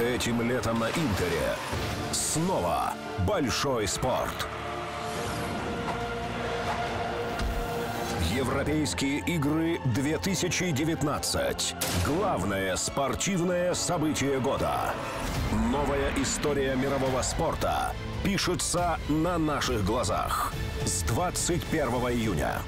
Этим летом на Интере снова большой спорт. Европейские игры 2019. Главное спортивное событие года. Новая история мирового спорта пишется на наших глазах. С 21 июня.